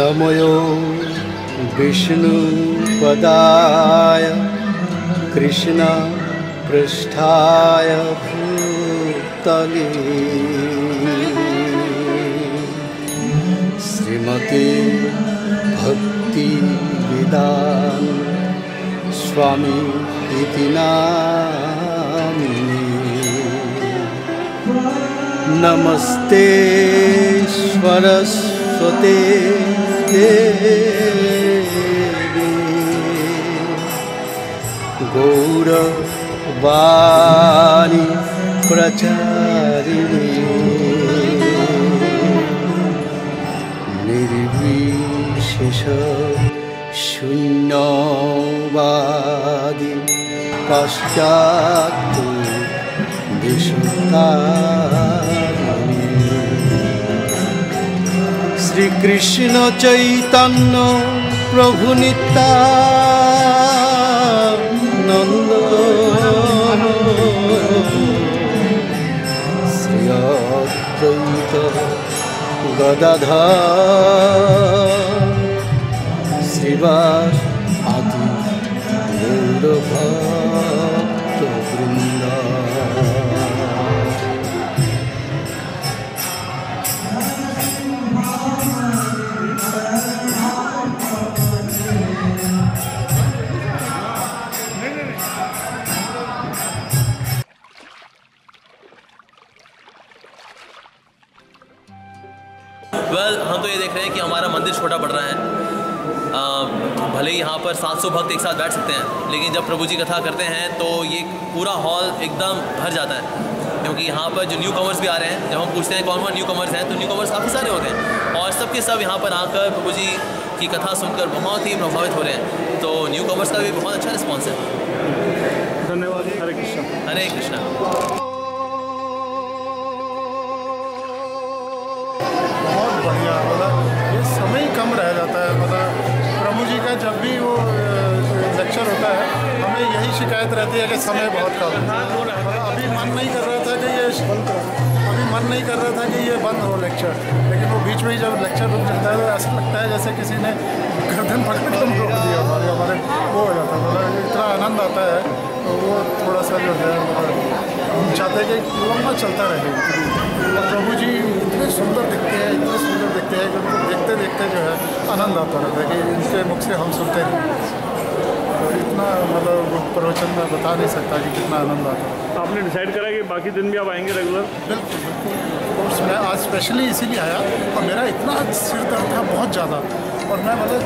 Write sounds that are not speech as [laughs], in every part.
नमयो विष्णुपदाय कृष्णपृष्ठाय भूतले। श्रीमते भक्तिवेदान् स्वामी इति नामिने। नमस्ते सरस्वते দেবে গৌরবাণী প্রচারিণী। নির্বিশেষ শূন্যবাদী পশ্চাৎ দেশতা শ্রীকৃষ্ণ চৈতন্য প্রভু নিত্যানন্দ। শ্রী অদ্বৈত গদাধর আদি গৌরভক্ত वेल हम तो ये देख रहे हैं कि हमारा मंदिर छोटा पड़ रहा है। आ, भले ही यहाँ पर 700 भक्त एक साथ बैठ सकते हैं लेकिन जब प्रभु जी कथा करते हैं तो ये पूरा हॉल एकदम भर जाता है। क्योंकि यहाँ पर जो न्यू कमर्स भी आ रहे हैं जब हम पूछते हैं कौन कौन न्यू कमर्स हैं तो न्यू कमर्स काफ़ी सारे होते हैं। और सब के सब यहाँ पर आकर प्रभु जी की कथा सुनकर बहुत ही प्रभावित हो रहे हैं। तो न्यू कमर्स का भी बहुत अच्छा रिस्पॉन्स है। धन्यवाद। हरे कृष्ण। हरे कृष्णा। समय कम रह जाता है। मतलब प्रभु जी का जब भी वो लेक्चर होता है, हमें यही शिकायत रहती है कि समय बहुत कम मतलब अभी मन नहीं कर रहा था कि ये अभी मन नहीं कर रहा था कि ये बंद हो लेक्चर। लेकिन वो बीच में ही जब लेक्चर रुक जाता है तो ऐसा लगता है जैसे किसी ने गर्दन पकड़ कर रोक दिया हमारे हमारे, वो हो जाता है। मतलब इतना आनंद आता है तो वो थोड़ा सा जो है मतलब हम चाहते हैं कि लंबा चलता रहे। प्रभु जी इतने सुंदर दिखते हैं इतने सुंदर दिखते हैं कि देखते देखते जो है आनंद आता रहता है कि इनके मुख से हम सुनते हैं। तो इतना मतलब प्रवचन में बता नहीं सकता कि कितना आनंद आता है। आपने डिसाइड करा कि बाकी दिन भी आप आएँगे रेगुलर बिल्कुल बिल्कुल। कोर्स मैं आज स्पेशली इसीलिए आया और मेरा इतना सिर दर्द था बहुत ज़्यादा। और मैं मतलब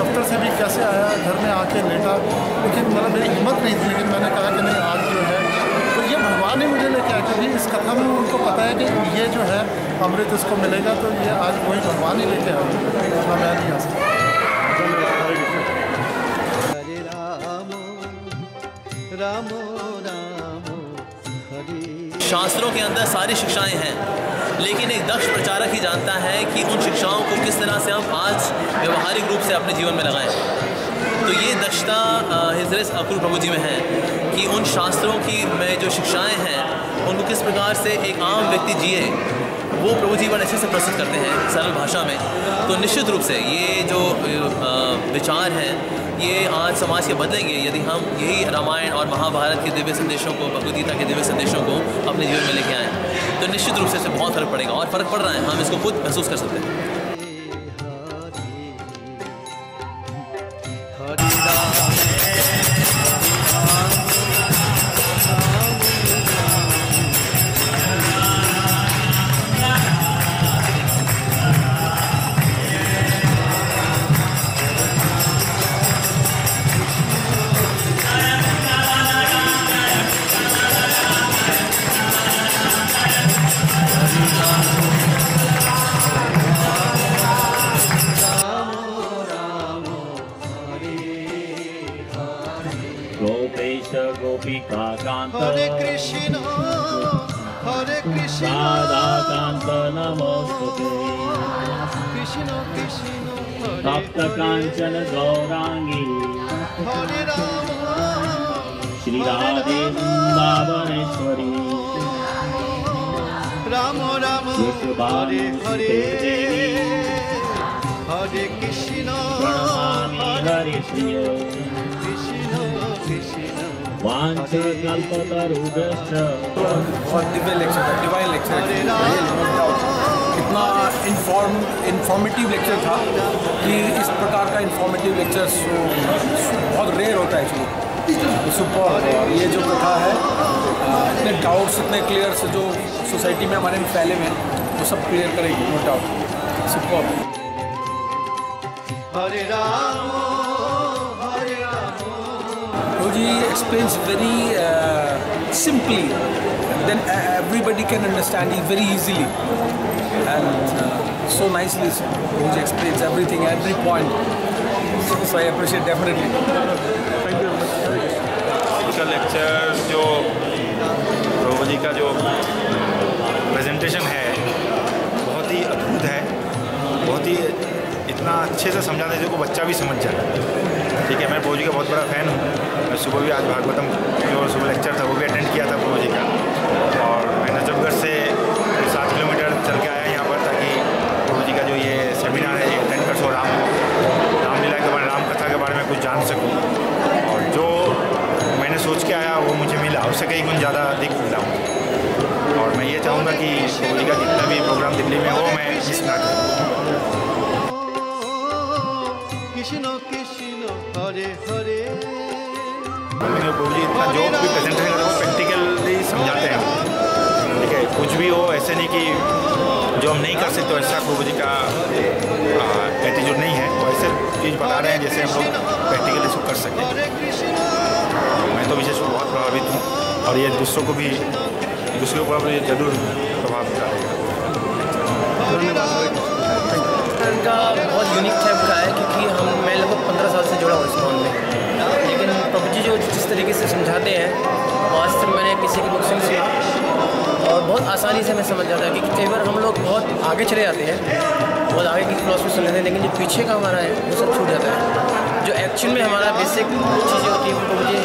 दफ्तर से भी कैसे आया घर में आके लेटा लेकिन मतलब मेरी हिम्मत नहीं थी लेकिन मैंने कहा कि नहीं आज जो है ये मुझे लेके आया क्योंकि इस कथा में उनको पता है कि ये जो है अमृत इसको मिलेगा तो ये आज वही भगवान ही लेके आया वरना मैं नहीं आ सकता। हरे राम राम राम हरे शास्त्रों के अंदर सारी शिक्षाएँ हैं लेकिन एक दक्ष प्रचारक ही जानता है कि उन शिक्षाओं को किस तरह से हम आज व्यवहारिक रूप से अपने जीवन में लगाएँ। तो ये दक्षता हिजरत अकुल प्रभु जी में है। कि उन शास्त्रों की में जो शिक्षाएँ हैं, उनको किस प्रकार से एक आम व्यक्ति जिए, वो प्रभु जीवन अच्छे से प्रस्तुत करते हैं सरल भाषा में। तो निश्चित रूप से ये जो विचार हैं, ये आज समाज के बदलेंगे, यदि हम यही रामायण और महाभारत के दिव्य संदेशों को, भगवदगीता के दिव्य संदेशों को अपने जीवन में लेके आएँ तो निश्चित रूप से इससे बहुत फ़र्क पड़ेगा और फ़र्क पड़ रहा है, हम इसको खुद महसूस कर सकते हैं। হরে কৃষ্ণ হরে কৃষ্ণ। রাধাকান্ত নমস্তে কৃষ্ণ কৃষ্ণ তপ্ত কাঞ্চন গৌরাঙ্গী। হরে রাম। শ্রী রাধে বৃন্দাবনেশ্বরী। রাম রাম। হরে হরে। হরে কৃষ্ণ। হরে কৃষ্ণ কৃষ্ণ কৃষ্ণ। इतना इन्फॉर्म इन्फॉर्मेटिव लेक्चर था कि इस प्रकार का इन्फॉर्मेटिव लेक्चर बहुत रेयर होता है एक्चुअली सुपर ये जो कथा है इतने डाउट्स इतने क्लियर से जो सोसाइटी में हमारे में फैले हुए वो सब क्लियर करेगी no doubt super Hare Ram. Prabhuji explains very uh, simply, then uh, everybody can understand it very easily. And uh, so nicely, Prabhuji explains everything, every point. So, so I appreciate definitely. का lecture जो प्रभु जी का जो presentation है बहुत ही अद्भुत है बहुत ही इतना अच्छे से समझाते हैं जो बच्चा भी समझ जाए ठीक है मैं प्रभु का बहुत बड़ा फ़ैन हूँ मैं सुबह भी आज भागवतम जो सुबह लेक्चर था वो भी अटेंड किया था प्रभु जी का और मैं नजफगढ़ से सात किलोमीटर चल के आया यहाँ पर ताकि प्रभु जी का जो ये सेमिनार है ये अटेंड कर सो राम रामलीला के बारे राम कथा के बारे में कुछ जान सकूँ और जो मैंने सोच के आया वो मुझे मिला उससे कई गुण ज़्यादा अधिक मिला और मैं ये चाहूँगा कि होली का जितना भी प्रोग्राम दिल्ली में हो मैं मिस ना करूँ टेक्नोलॉजी इतना जो भी प्रेजेंट है वो प्रैक्टिकली समझाते हैं। ठीक है कुछ भी हो ऐसे नहीं कि जो हम नहीं कर सकते ऐसा प्रभु जी का एटीट्यूड नहीं है। वैसे ऐसे चीज़ बता रहे हैं जैसे हम लोग प्रैक्टिकली इसको कर सकें। मैं तो विशेष बहुत प्रभावित हूँ और ये दूसरों को भी दूसरों को भी ज़रूर प्रभावित करेगा। बहुत यूनिक जी जिस तरीके से समझाते हैं आज तक मैंने किसी की बुक से सुना और बहुत आसानी से मैं समझ जाता है, क्योंकि कई बार हम लोग बहुत आगे चले जाते हैं, बहुत आगे की फिलोसफी सुन लेते हैं, लेकिन जो पीछे का हमारा है, वो सब छूट जाता है। जो एक्चुअल में हमारा बेसिक चीज़ें होती है जी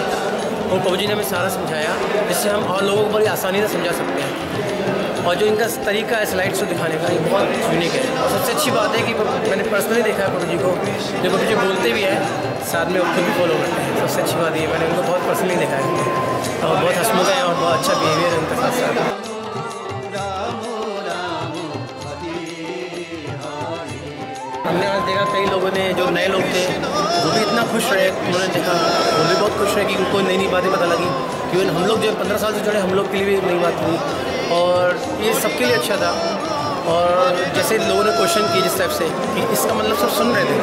वो ने हमें सारा समझाया, जिससे हम और लोगों को बड़ी आसानी से समझा सकते हैं। और जो इनका तरीका है स्लाइड शो दिखाने का, ये बहुत यूनिक है। और सबसे अच्छी बात है कि मैंने पर्सनली देखा है प्रभु को। जो प्रभु जी बोलते भी हैं, साथ में उनको खुद भी फॉलो करते हैं। सबसे अच्छी बात ये मैंने उनको बहुत पर्सनली देखा है। और बहुत हसमुख है और बहुत अच्छा बिहेवियर है उनके साथ साथ। हमने आज देखा कई लोगों ने, जो नए लोग थे, वो भी इतना खुश रहे, उन्होंने देखा, वो भी बहुत खुश रहे कि उनको नई नई बातें पता लगी। क्योंकि हम लोग जो पंद्रह साल से जुड़े, हम लोग के लिए भी नई बात हुई। और ये सबके लिए अच्छा था। और जैसे लोगों ने क्वेश्चन किए जिस टाइप से, कि इसका मतलब सब सुन रहे थे।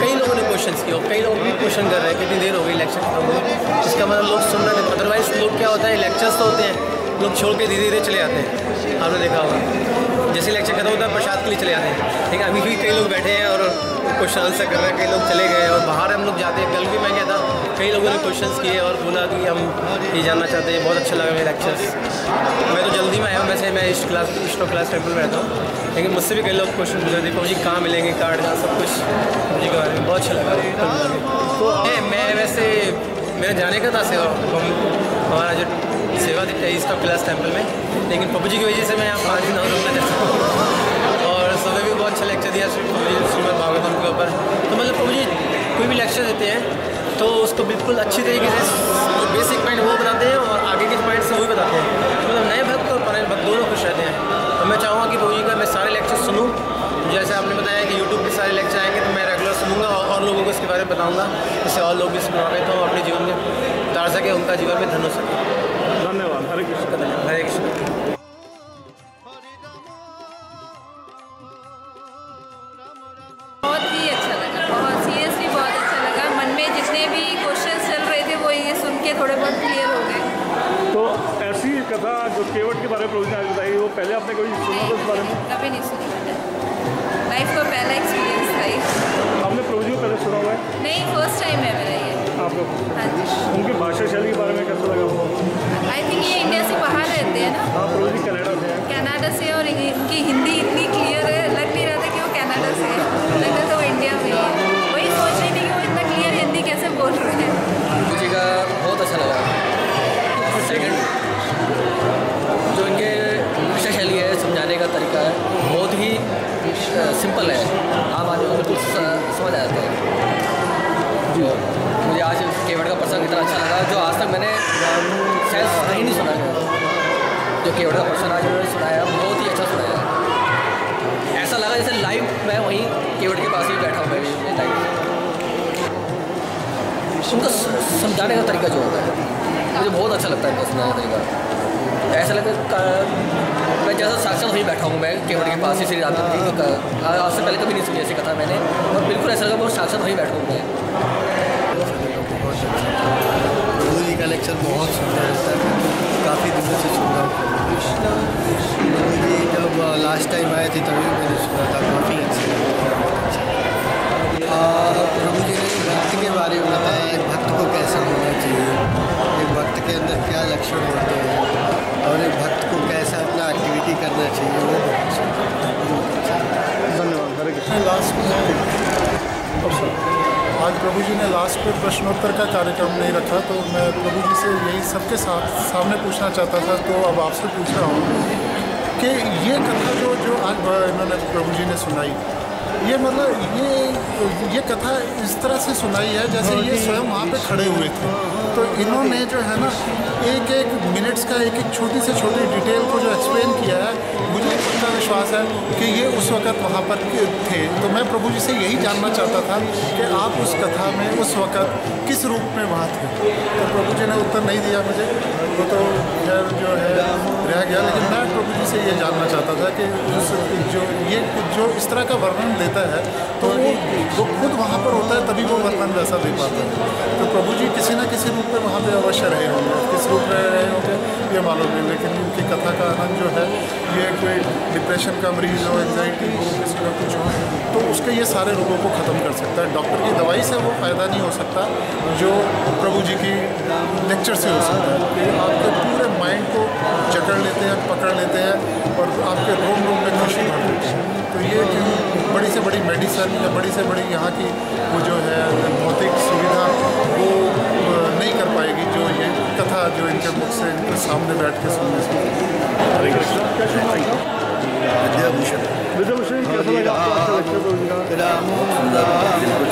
कई लोगों ने क्वेश्चन किए और कई लोग भी क्वेश्चन कर रहे हैं, कितनी देर हो गई लेक्चर खत्म हुए इसका मतलब लोग सुन रहे थे। अदरवाइज़ लोग क्या होता है लेक्चर्स तो होते हैं, लोग छोड़ के धीरे धीरे चले जाते हैं। आपने देखा होगा। जैसे लेक्चर खत्म होता है, प्रसाद के लिए चले जाते हैं। है, अभी भी कई लोग बैठे हैं और क्वेश्चन आंसर कर रहे हैं, कई लोग चले गए और बाहर हम लोग जाते हैं। कल भी मैं गया था कई लोगों ने क्वेश्चन किए और बोला कि हम ये जानना चाहते हैं, बहुत अच्छा लगा मेरे लेक्चर्स मैं तो जल्दी में आया हूँ, वैसे मैं इस क्लास स्टो क्लास टेंपल में रहता हूँ। लेकिन मुझसे भी कई लोग क्वेश्चन पूछ रहे थे जी कहाँ मिलेंगे कार्ड कहाँ सब कुछ? जी के बारे में बहुत अच्छा लगा। तो मैं वैसे, मेरे जाने का था सेवा, हम, हमारा जो सेवा दिखता है क्लास टेंपल में। लेकिन पबजी की वजह से मैं यहाँ पाँच दिन और चाहता हूँ। और सुबह भी बहुत अच्छा लेक्चर दिया श्रीमद भागवतम के ऊपर। तो मतलब पबजी कोई भी लेक्चर देते हैं तो उसको बिल्कुल अच्छी तरीके से बेसिक पॉइंट वो बताते हैं और आगे के पॉइंट से वो बताते हैं। तो मतलब नए भक्त और पुराने भक्त दोनों खुश रहते हैं। और मैं चाहूँगा कि जी का मैं सारे लेक्चर सुनूँ। जैसे आपने बताया कि यूट्यूब पे सारे लेक्चर आएँगे तो मैं रेगुलर सुनूँगा और, और लोगों को इसके बारे में बताऊँगा जिससे और लोग भी इससे प्रभावित हों अपने जीवन में उतार सके उनका जीवन में धन हो सके। धन्यवाद। हरे कृष्ण। धन्यवाद। हरे कृष्ण। ऐसी था जो केवट के बारे में प्रोविज़न आज बताई वो पहले आपने कभी सुना था उस बारे में? कभी नहीं सुना मैंने। लाइफ का पहला एक्सपीरियंस था ये। आपने प्रोविज़न पहले सुना हुआ है? नहीं फ़र्स्ट टाइम है मेरा ये। आपको हाँ जी। उनकी भाषा शैली के बारे में कैसा लगा आपको? आई थिंक ये इंडिया से बाहर रहते हैं ना। हाँ प्रोविज़न कनाडा से हैं। कनाडा से और इनकी हिंदी सिंपल है। आम आदमी को बिल्कुल समझ आ जाते हैं। जो मुझे आज केवड़ का प्रसंग इतना अच्छा लगा, जो आज तक मैंने शायद नहीं सुना जो केवड़ का प्रसंग आज उन्होंने सुनाया, बहुत ही अच्छा सुनाया। ऐसा लगा जैसे लाइव मैं वहीं केवड़ के पास ही बैठा हूँ लाइव उनका समझाने का तरीका जो होता है, मुझे बहुत अच्छा लगता है इनका समझाने का तरीका। ऐसा लगता मैं जैसा साक्षात वहीं बैठा हूँ मैं केवट के पास ही श्री जी का आज से पहले कभी नहीं सुनी ऐसी कथा मैंने और बिल्कुल ऐसा लगा बहुत साक्षात वहीं बैठा हूँ मैं। प्रभु जी का लेक्चर बहुत सुंदर है काफ़ी दिनों से सुन रहा हूँ। प्रभु जी जब लास्ट टाइम आए थे तभी मैंने सुना था। काफ़ी अच्छा आ, प्रभु जी ने भक्त के बारे में बताया भक्त को कैसा होना चाहिए? भक्त के अंदर क्या लक्षण होते हैं? और एक भक्त को कैसा अपना एक्टिविटी करना चाहिए वो धन्यवाद लास्ट में आज प्रभु जी ने लास्ट पे प्रश्नोत्तर का कार्यक्रम नहीं रखा तो मैं प्रभु जी से यही सबके साथ सामने पूछना चाहता था तो अब आपसे पूछ रहा हूँ कि ये कथा जो जो आज इन्होंने प्रभु जी ने सुनाई ये मतलब ये ये कथा इस तरह से सुनाई है जैसे ये स्वयं वहाँ पे खड़े हुए थे। तो इन्होंने जो है ना एक एक मिनट्स का एक एक छोटी से छोटी डिटेल को जो एक्सप्लेन किया है मुझे पक्का विश्वास है कि ये उस वक़्त वहाँ पर थे। तो मैं प्रभु जी से यही जानना चाहता था कि आप उस कथा में उस वक़्त किस रूप में वहाँ थे? तो प्रभु जी ने उत्तर नहीं दिया मुझे। वो तो खैर जो है रह गया लेकिन मैं प्रभु जी से ये जानना चाहता था कि उस जो ये जो इस तरह का वर्णन देता है तो वो वो खुद वहाँ पर होता है, तभी वो वर्णन वैसा दे पाता है। तो प्रभु जी किसी ना किसी रूप में वहाँ पे अवश्य रहे होंगे। किस रूप में रहे होंगे, ये मालूम नहीं, लेकिन उनकी कथा का आनंद जो है, ये कोई डिप्रेशन का मरीज़ हो एंगजाइटी हो, किसी का कुछ हो तो उसके ये सारे रोगों को ख़त्म कर सकता है। डॉक्टर की दवाई से वो फ़ायदा नहीं हो सकता, जो प्रभु जी की लेक्चर से हो सकता है। आपके पूरे जकड़ लेते हैं पकड़ लेते हैं और आपके रोम रोम में खुशी भर देते हैं। तो ये कि बड़ी से बड़ी मेडिसन या बड़ी से बड़ी यहाँ की वो जो है भौतिक सुविधा वो नहीं कर पाएगी जो ये कथा जो इनके मुख से इनके सामने बैठ के सुनने से। विद्याभूषण विद्याभूषण कैसा लगा आपको? अच्छा लेक्चर प्रभु जी का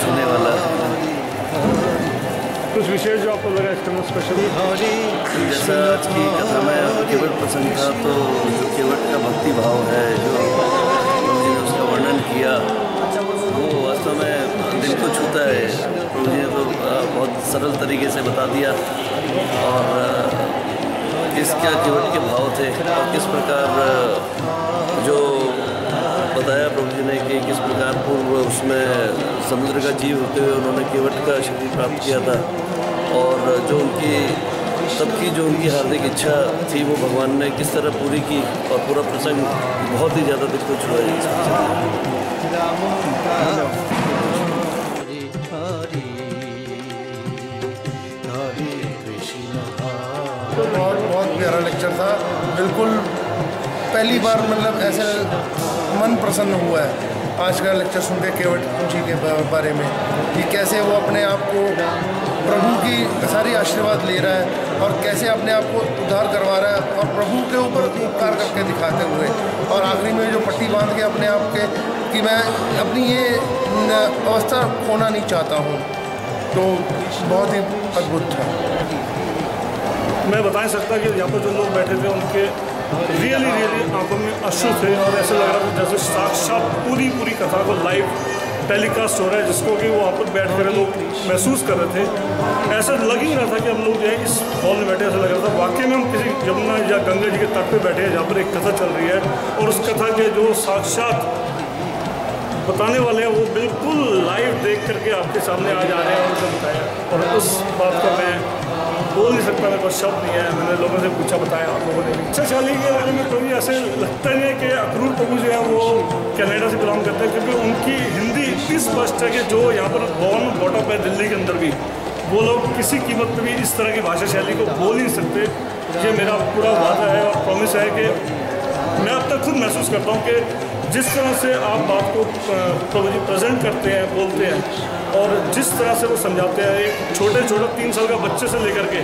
दिल वाला। कुछ विशेष जो आपको लगा एक्सटर्नल स्पेशल जैसा आज की कथा में केवट प्रसंग था तो जो केवट का भक्ति भाव है, जो ने उसका वर्णन किया, वो वास्तव में दिल को छूता है। ने तो बहुत सरल तरीके से बता दिया। और किस क्या केवट के भाव थे। और किस प्रकार जो बताया प्रभु जी ने कि किस प्रकार पूर्व उसमें समुद्र का जीव होते हुए उन्होंने केवट का शक्ति प्राप्त किया था और जो उनकी सबकी जो उनकी हार्दिक इच्छा थी, वो भगवान ने किस तरह पूरी की और पूरा प्रसंग बहुत ही ज़्यादा दिल को छुआ है में। बहुत बहुत प्यारा लेक्चर था बिल्कुल पहली बार मतलब ऐसा मन प्रसन्न हुआ है। आज का लेक्चर सुन के केवट जी के बारे में, कि कैसे वो अपने आप को प्रभु की सारी आशीर्वाद ले रहा है और कैसे अपने आप को उद्धार करवा रहा है और प्रभु के ऊपर उपकार करके दिखाते हुए। और आखिरी में जो पट्टी बाँध के अपने आप के, कि मैं अपनी ये अवस्था खोना नहीं चाहता हूँ तो बहुत ही अद्भुत था। मैं बता सकता कि यहाँ पर जो लोग बैठे थे, उनके रियली रियली आँखों में अश्रु थे और ऐसा लग रहा था जैसे साक्षात पूरी पूरी कथा को लाइव टेलीकास्ट हो रहा है, जिसको कि वहाँ पर बैठ कर लोग महसूस कर रहे थे। ऐसा लग ही रहा था कि हम लोग जो है इस हॉल में बैठे, ऐसा लग रहा था वाकई में हम किसी यमुना या गंगा जी के तट पे बैठे हैं, जहाँ पर एक कथा चल रही है। और उस कथा के जो साक्षात बताने वाले हैं, वो बिल्कुल लाइव देख करके आपके सामने आ रहे हैं उनको बताया। और उस बात को मैं बोल नहीं सकता, मेरे पास शब्द नहीं है। मैंने लोगों से पूछा, बताया आप लोगों ने अच्छा शाली के बारे में कभी ऐसे लगता नहीं है कि अक्रूर प्रभु जो है वो कनाडा से बिलोंग करते हैं, क्योंकि उनकी हिंदी इतनी स्पष्ट है कि जो यहाँ पर बॉर्न बॉटअप है दिल्ली के अंदर भी, वो लोग किसी कीमत पर भी इस तरह की भाषा शैली को बोल नहीं सकते। ये मेरा पूरा वादा है और प्रॉमिस है कि मैं अब तक खुद महसूस करता हूँ कि जिस तरह से आप बात को प्रेजेंट करते हैं, बोलते हैं, और जिस तरह से वो समझाते हैं, एक छोटे छोटे तीन साल का बच्चे से लेकर के,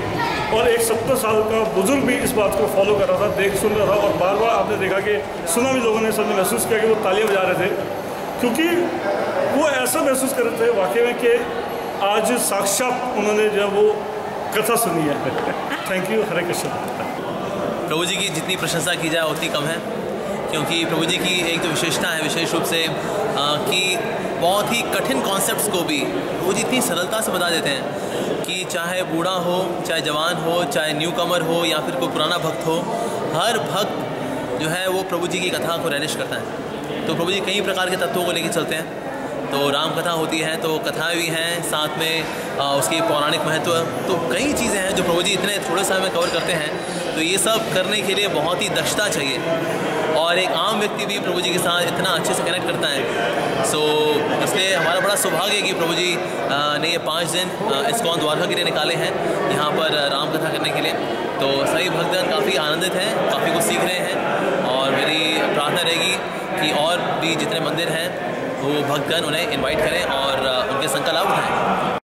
और एक सत्तर साल का बुज़ुर्ग भी इस बात को फॉलो कर रहा था, देख, सुन रहा था, और बार बार आपने देखा कि सुना भी लोगों ने, सबने महसूस किया कि वो तालियाँ बजा रहे थे, क्योंकि वो ऐसा महसूस कर रहे थे वाकई में कि आज साक्षात उन्होंने जब वो कथा सुनी है। [laughs] Thank you Hare Krishna. प्रभु जी की जितनी प्रशंसा की जाए, उतनी कम है। क्योंकि प्रभु जी की एक तो विशेषता है विशेष रूप से आ, कि बहुत ही कठिन कॉन्सेप्ट्स को भी प्रभु जी इतनी सरलता से बता देते हैं कि चाहे बूढ़ा हो चाहे जवान हो चाहे न्यू कमर हो या फिर कोई पुराना भक्त हो हर भक्त जो है वो प्रभु जी की कथा को रैनिश करता है। तो प्रभु जी कई प्रकार के तत्वों को लेकर चलते हैं। तो राम कथा होती है तो कथाएँ भी हैं साथ में आ, उसकी पौराणिक महत्व तो कई चीज़ें हैं जो प्रभु जी इतने थोड़े समय में कवर करते हैं। तो ये सब करने के लिए बहुत ही दक्षता चाहिए। और एक आम व्यक्ति भी प्रभु जी के साथ इतना अच्छे से कनेक्ट करता है। सो so, इसलिए हमारा बड़ा सौभाग्य है कि प्रभु जी ने ये पाँच दिन इस्कॉन द्वारका के लिए निकाले हैं यहाँ पर राम कथा करने के लिए। तो सभी भक्तगण काफ़ी आनंदित हैं काफ़ी कुछ सीख रहे हैं और मेरी प्रार्थना रहेगी कि और भी जितने मंदिर हैं वो भक्तगण उन्हें इन्वाइट करें और उनके लाभ उठाएँ